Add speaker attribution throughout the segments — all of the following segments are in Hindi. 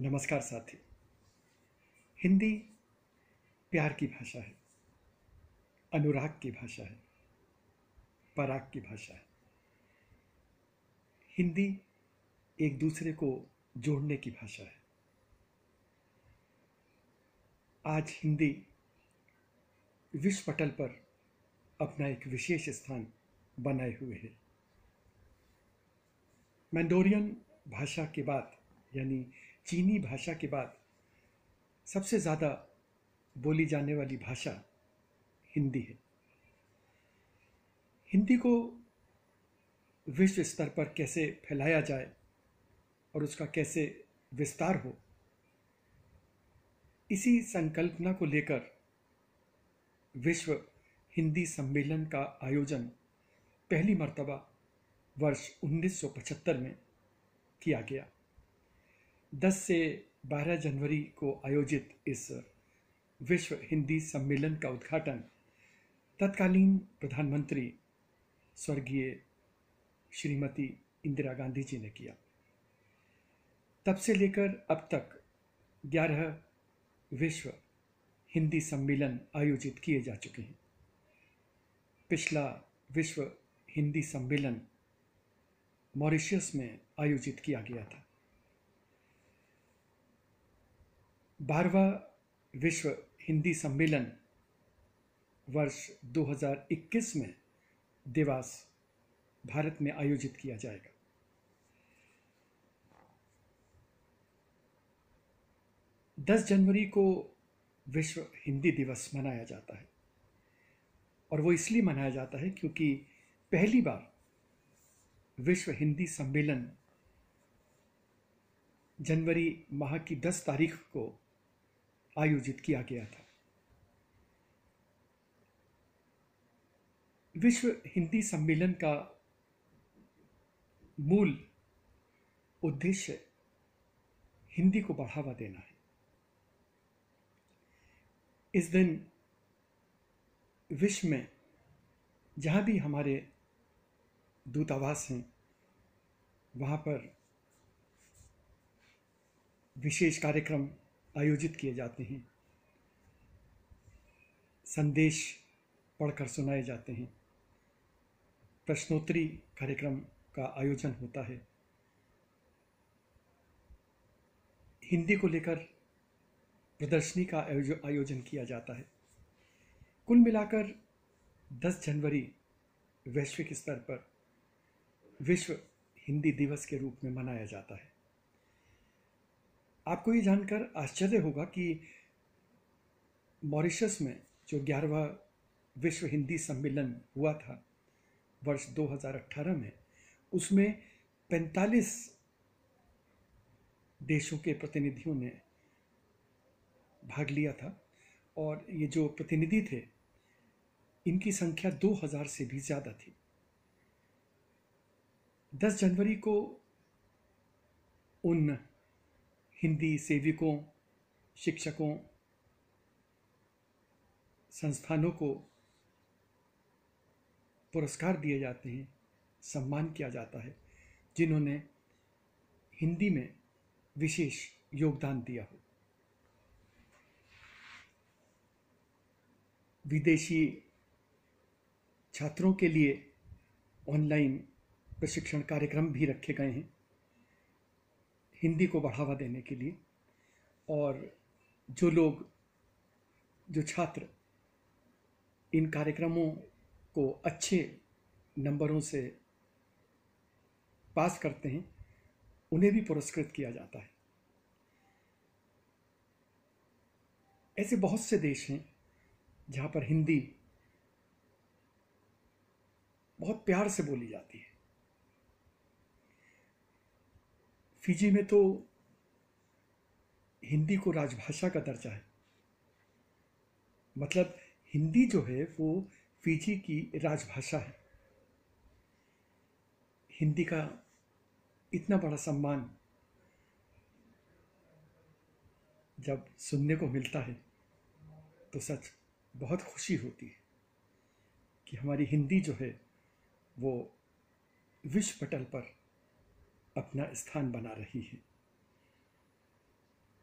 Speaker 1: नमस्कार साथी। हिंदी प्यार की भाषा है, अनुराग की भाषा है, पराग की भाषा है। हिंदी एक दूसरे को जोड़ने की भाषा है। आज हिंदी विश्व पटल पर अपना एक विशेष स्थान बनाए हुए है। मैंडोरियन भाषा के बाद, यानी चीनी भाषा के बाद सबसे ज़्यादा बोली जाने वाली भाषा हिंदी है। हिंदी को विश्व स्तर पर कैसे फैलाया जाए और उसका कैसे विस्तार हो, इसी संकल्पना को लेकर विश्व हिंदी सम्मेलन का आयोजन पहली मर्तबा वर्ष 1975 में किया गया। 10 से 12 जनवरी को आयोजित इस विश्व हिंदी सम्मेलन का उद्घाटन तत्कालीन प्रधानमंत्री स्वर्गीय श्रीमती इंदिरा गांधी जी ने किया। तब से लेकर अब तक 11 विश्व हिंदी सम्मेलन आयोजित किए जा चुके हैं। पिछला विश्व हिंदी सम्मेलन मॉरिशस में आयोजित किया गया था। बारहवा विश्व हिंदी सम्मेलन वर्ष 2021 में देवास, भारत में आयोजित किया जाएगा। दस जनवरी को विश्व हिंदी दिवस मनाया जाता है और वो इसलिए मनाया जाता है क्योंकि पहली बार विश्व हिंदी सम्मेलन जनवरी माह की 10 तारीख को आयोजित किया गया था। विश्व हिंदी सम्मेलन का मूल उद्देश्य हिंदी को बढ़ावा देना है। इस दिन विश्व में जहाँ भी हमारे दूतावास हैं, वहाँ पर विशेष कार्यक्रम आयोजित किए जाते हैं। संदेश पढ़कर सुनाए जाते हैं। प्रश्नोत्तरी कार्यक्रम का आयोजन होता है। हिंदी को लेकर प्रदर्शनी का आयोजन किया जाता है। कुल मिलाकर 10 जनवरी वैश्विक स्तर पर विश्व हिंदी दिवस के रूप में मनाया जाता है। आपको ये जानकर आश्चर्य होगा कि मॉरिशस में जो ग्यारहवा विश्व हिंदी सम्मेलन हुआ था, वर्ष 2018 में, उसमें 45 देशों के प्रतिनिधियों ने भाग लिया था और ये जो प्रतिनिधि थे, इनकी संख्या 2000 से भी ज़्यादा थी। 10 जनवरी को उन हिंदी सेविकों, शिक्षकों, संस्थानों को पुरस्कार दिए जाते हैं, सम्मान किया जाता है, जिन्होंने हिंदी में विशेष योगदान दिया हो। विदेशी छात्रों के लिए ऑनलाइन प्रशिक्षण कार्यक्रम भी रखे गए हैं। हिंदी को बढ़ावा देने के लिए। और जो लोग, जो छात्र इन कार्यक्रमों को अच्छे नंबरों से पास करते हैं, उन्हें भी पुरस्कृत किया जाता है। ऐसे बहुत से देश हैं जहाँ पर हिंदी बहुत प्यार से बोली जाती है। फिजी में तो हिंदी को राजभाषा का दर्जा है। मतलब हिंदी जो है, वो फिजी की राजभाषा है। हिंदी का इतना बड़ा सम्मान जब सुनने को मिलता है तो सच बहुत खुशी होती है कि हमारी हिंदी जो है, वो विश्व पटल पर अपना स्थान बना रही है।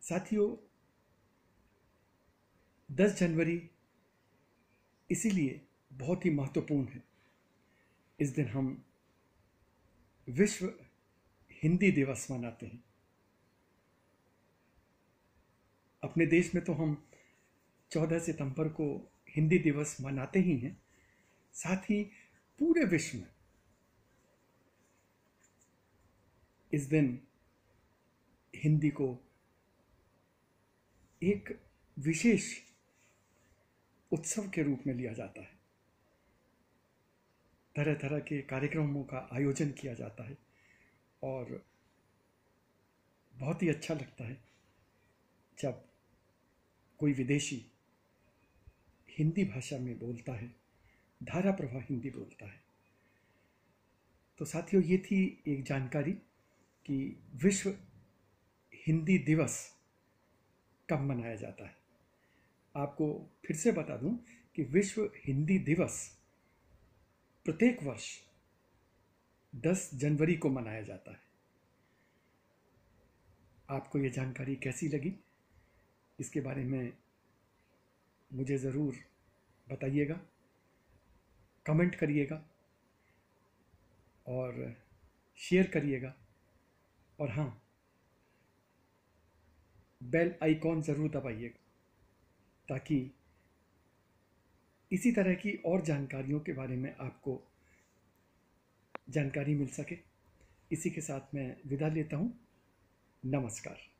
Speaker 1: साथियों 10 जनवरी इसीलिए बहुत ही महत्वपूर्ण है। इस दिन हम विश्व हिंदी दिवस मनाते हैं। अपने देश में तो हम 14 सितंबर को हिंदी दिवस मनाते ही हैं। साथ ही पूरे विश्व में इस दिन हिंदी को एक विशेष उत्सव के रूप में लिया जाता है। तरह तरह के कार्यक्रमों का आयोजन किया जाता है और बहुत ही अच्छा लगता है जब कोई विदेशी हिंदी भाषा में बोलता है, धारा प्रवाह हिंदी बोलता है। तो साथियों, ये थी एक जानकारी। कि विश्व हिंदी दिवस कब मनाया जाता है। आपको फिर से बता दूँ कि विश्व हिंदी दिवस प्रत्येक वर्ष 10 जनवरी को मनाया जाता है। आपको ये जानकारी कैसी लगी? इसके बारे में मुझे ज़रूर बताइएगा, कमेंट करिएगा और शेयर करिएगा। और हाँ बेल आइकॉन ज़रूर दबाइएगा, ताकि इसी तरह की और जानकारियों के बारे में आपको जानकारी मिल सके। इसी के साथ मैं विदा लेता हूँ। नमस्कार।